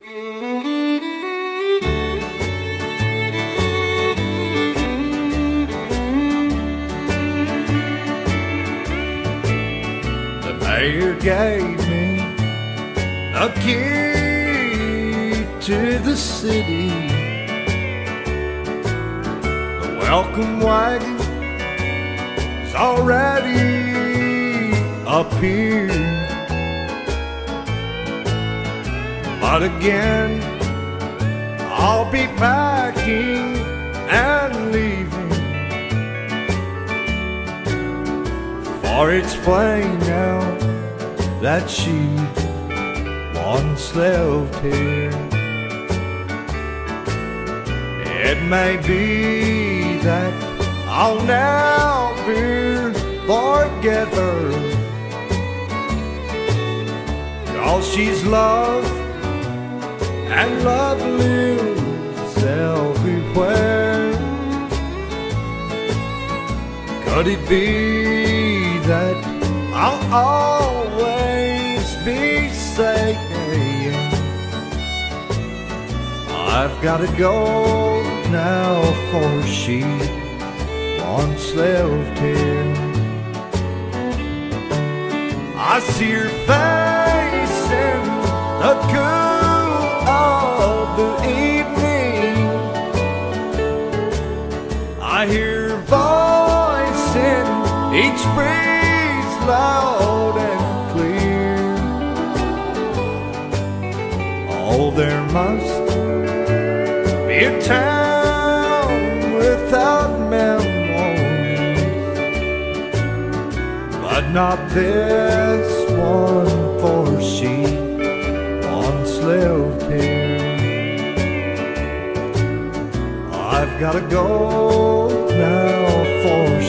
The mayor gave me a key to the city. The welcome wagon is already up here. But again, I'll be packing and leaving. For it's plain now that she once lived here. It may be that I'll never forget her. Cause she's loved and love lives everywhere. Could it be that I'll always be saying I've gotta go now for she once lived here. I see her face each breeze loud and clear. Oh, there must be a town without memories, but not this one, for she once lived here. I've gotta go now, for